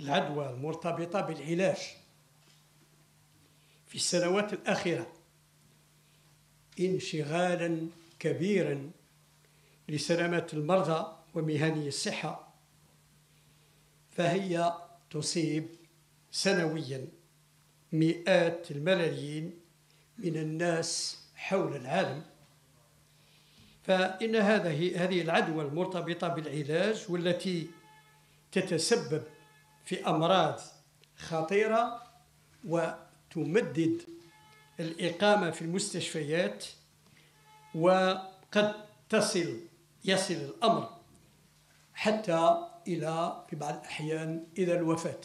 العدوى المرتبطة بالعلاج. في السنوات الأخيرة انشغالا كبيرا لسلامة المرضى ومهني الصحة فهي تصيب سنويا مئات الملايين من الناس حول العالم. فإن هذه هذه العدوى المرتبطة بالعلاج والتي تتسبب في أمراض خطيرة وتمدد الإقامة في المستشفيات وقد تصل يصل الأمر حتى إلى في بعض الأحيان إلى الوفاة.